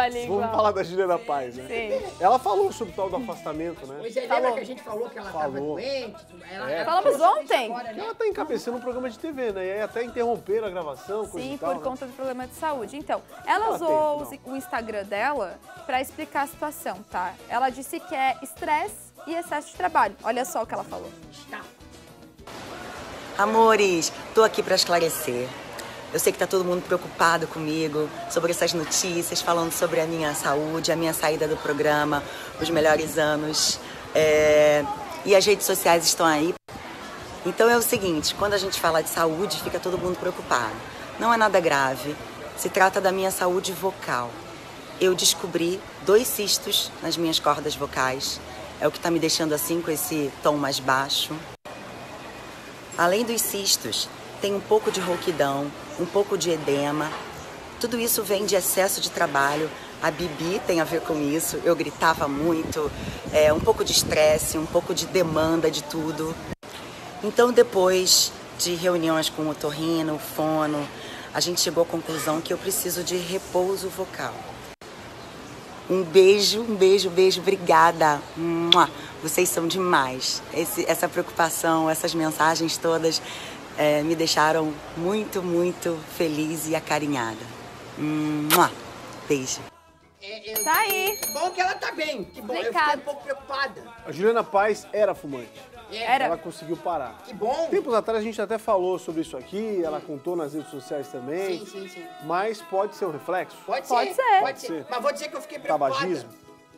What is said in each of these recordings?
trava a língua. Vamos falar da Juliana Paz, né? Sim. Ela falou sobre o tal do afastamento, né? Pois é, Falou. lembra que a gente falou que ela tava Falou. doente? Ela, É. Falamos falou ontem. né? ela tá encabeçando um programa de TV, né? E aí até interromperam a gravação, coisa Sim, e tal. por né? conta do problema de saúde. Então, ela Ela usou tem, o Instagram dela pra explicar a situação, tá? Ela disse que é estresse e excesso de trabalho. Olha só o que ela falou. Tá. Amores, tô aqui para esclarecer. Eu sei que tá todo mundo preocupado comigo sobre essas notícias, falando sobre a minha saúde, a minha saída do programa, os melhores anos. é, E as redes sociais estão aí. Então é o seguinte, quando a gente fala de saúde, fica todo mundo preocupado. Não é nada grave. Se trata da minha saúde vocal. Eu descobri dois cistos nas minhas cordas vocais. É o que tá me deixando assim com esse tom mais baixo. Além dos cistos, tem um pouco de rouquidão, um pouco de edema. Tudo isso vem de excesso de trabalho. A Bibi tem a ver com isso. Eu gritava muito, é, um pouco de estresse, um pouco de demanda de tudo. Então, depois de reuniões com o otorrino, o fono, a gente chegou à conclusão que eu preciso de repouso vocal. Um beijo, um beijo, beijo, obrigada. Vocês são demais. Esse- essa preocupação, essas mensagens todas eh, me deixaram muito, muito feliz e acarinhada. Mua. Beijo. É, eu- Tá aí. Que bom que ela tá bem. Que bom. Eu fiquei um pouco preocupada. A Juliana Paz era fumante. É, Era. Ela conseguiu parar. Que bom. Tempos atrás a gente até falou sobre isso aqui, ela contou nas redes sociais também. Sim, sim, sim. Mas pode ser um reflexo? Pode, Pode ser, ser. Pode ser. Mas vou dizer que eu fiquei preocupada. Tabagismo?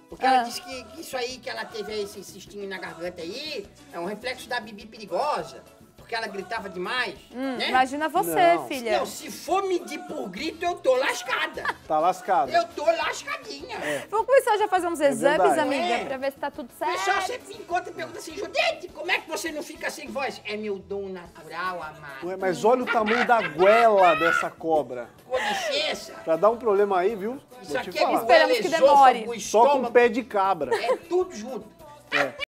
Porque ela Ah. disse que, que isso aí que ela teve esse cistinho na garganta aí, é um reflexo da Bibi perigosa. Porque ela gritava demais. Hum, né? Imagina você, Não. filha. Não, se for medir por grito, eu tô lascada. Tá lascado. eu tô lascadinha. Vamos começar já a fazer uns exames, verdade. amiga, É. pra ver se tá tudo O pessoal certo. sempre me encontra e pergunta assim, Judite, como é que você não fica sem voz? É meu dom natural, amado. Ué, mas olha o tamanho da goela dessa cobra. Com licença. Pra dar um problema aí, viu? Isso Vou te aqui é falar. Esperamos que demore. Só com pé de cabra. é tudo junto.